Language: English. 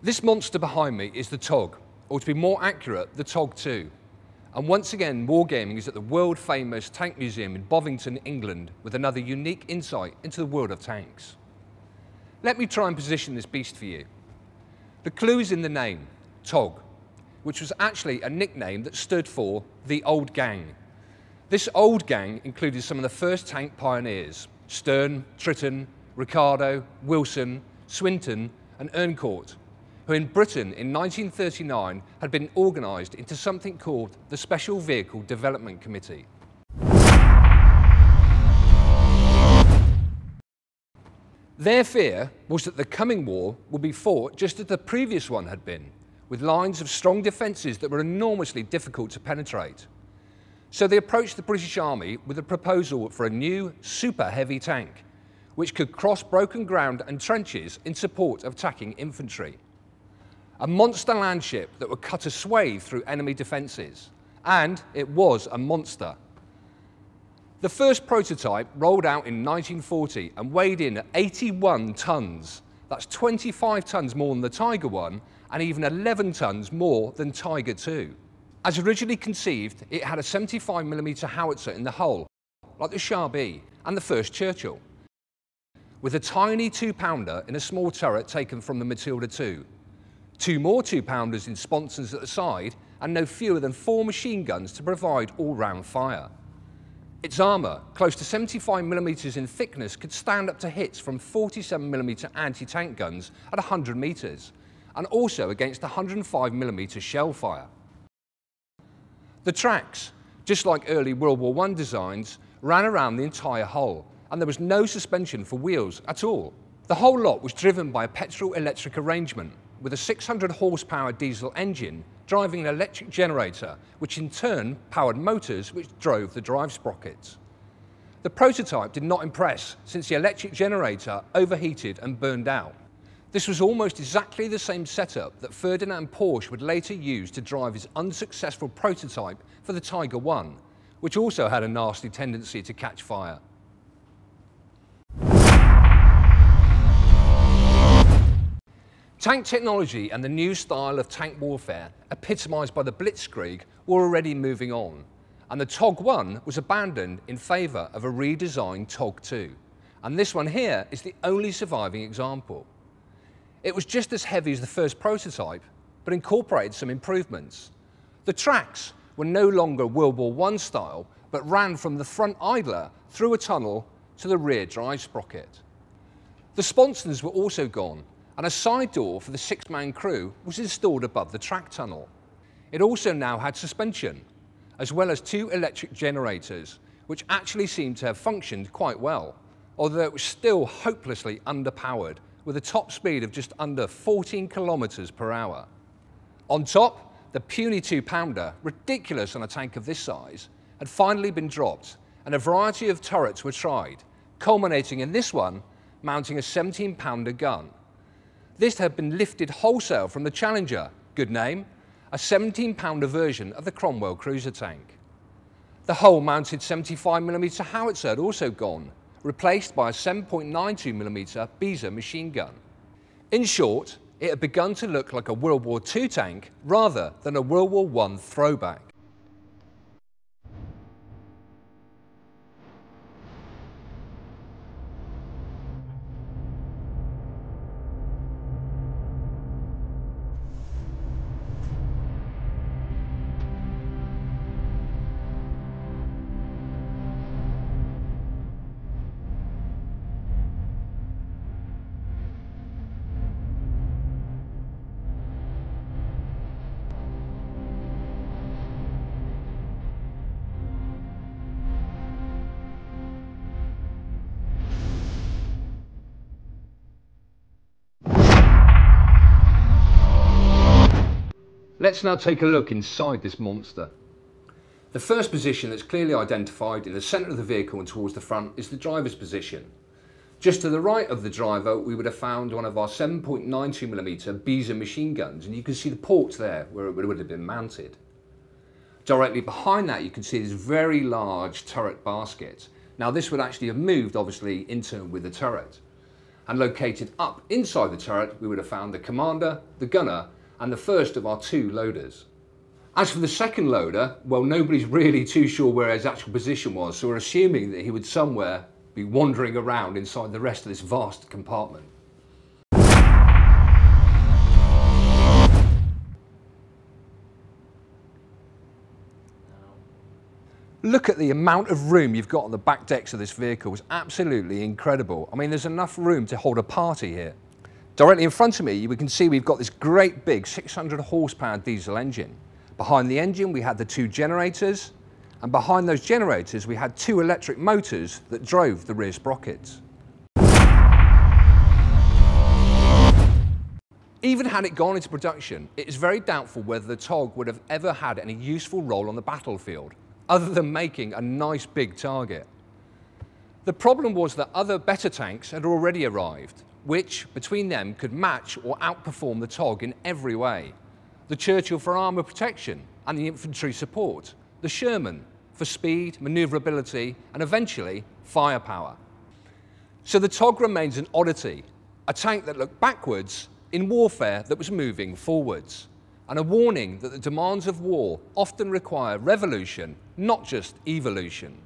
This monster behind me is the TOG, or to be more accurate, the TOG 2. And once again, Wargaming is at the world famous Tank Museum in Bovington, England, with another unique insight into the world of tanks. Let me try and position this beast for you. The clue is in the name, TOG, which was actually a nickname that stood for the Old Gang. This old gang included some of the first tank pioneers, Stern, Tritton, Ricardo, Wilson, Swinton, and d'Eyncourt, who in Britain in 1939 had been organised into something called the Special Vehicle Development Committee. Their fear was that the coming war would be fought just as the previous one had been, with lines of strong defences that were enormously difficult to penetrate. So they approached the British Army with a proposal for a new super heavy tank, which could cross broken ground and trenches in support of attacking infantry a monster landship that would cut a swathe through enemy defences. And it was a monster. The first prototype rolled out in 1940 and weighed in at 81 tonnes. That's 25 tonnes more than the Tiger one and even 11 tonnes more than Tiger II. As originally conceived, it had a 75mm howitzer in the hull, like the Char B and the first Churchill, with a tiny two-pounder in a small turret taken from the Matilda II two more two-pounders in sponsons at the side, and no fewer than four machine guns to provide all-round fire. Its armour, close to 75mm in thickness, could stand up to hits from 47mm anti-tank guns at 100 metres, and also against 105mm shell fire. The tracks, just like early World War I designs, ran around the entire hull, and there was no suspension for wheels at all. The whole lot was driven by a petrol-electric arrangement, with a 600 horsepower diesel engine driving an electric generator, which in turn powered motors which drove the drive sprockets. The prototype did not impress since the electric generator overheated and burned out. This was almost exactly the same setup that Ferdinand Porsche would later use to drive his unsuccessful prototype for the Tiger One, which also had a nasty tendency to catch fire. Tank technology and the new style of tank warfare, epitomised by the Blitzkrieg, were already moving on, and the TOG-1 was abandoned in favour of a redesigned TOG-2. And this one here is the only surviving example. It was just as heavy as the first prototype, but incorporated some improvements. The tracks were no longer World War I style, but ran from the front idler through a tunnel to the rear drive sprocket. The sponsons were also gone, and a side door for the six-man crew was installed above the track tunnel. It also now had suspension, as well as two electric generators, which actually seemed to have functioned quite well, although it was still hopelessly underpowered, with a top speed of just under 14 kilometres per hour. On top, the puny two-pounder, ridiculous on a tank of this size, had finally been dropped, and a variety of turrets were tried, culminating in this one mounting a 17-pounder gun, this had been lifted wholesale from the Challenger, good name, a 17-pounder version of the Cromwell cruiser tank. The hull-mounted 75mm howitzer had also gone, replaced by a 7.92mm Besa machine gun. In short, it had begun to look like a World War II tank rather than a World War I throwback. Let's now take a look inside this monster. The first position that's clearly identified in the centre of the vehicle and towards the front is the driver's position. Just to the right of the driver we would have found one of our 7.92mm Besa machine guns and you can see the ports there where it would have been mounted. Directly behind that you can see this very large turret basket. Now this would actually have moved obviously in turn with the turret. And located up inside the turret, we would have found the commander, the gunner, and the first of our two loaders. As for the second loader, well, nobody's really too sure where his actual position was, so we're assuming that he would somewhere be wandering around inside the rest of this vast compartment. Look at the amount of room you've got on the back decks of this vehicle. It's absolutely incredible. I mean, there's enough room to hold a party here. Directly in front of me, we can see we've got this great big 600 horsepower diesel engine. Behind the engine, we had the two generators, and behind those generators, we had two electric motors that drove the rear sprockets. Even had it gone into production, it is very doubtful whether the TOG would have ever had any useful role on the battlefield, other than making a nice big target. The problem was that other better tanks had already arrived, which, between them, could match or outperform the TOG in every way the Churchill for armour protection and the infantry support, the Sherman for speed, manoeuvrability, and eventually firepower. So the TOG remains an oddity, a tank that looked backwards in warfare that was moving forwards, and a warning that the demands of war often require revolution, not just evolution.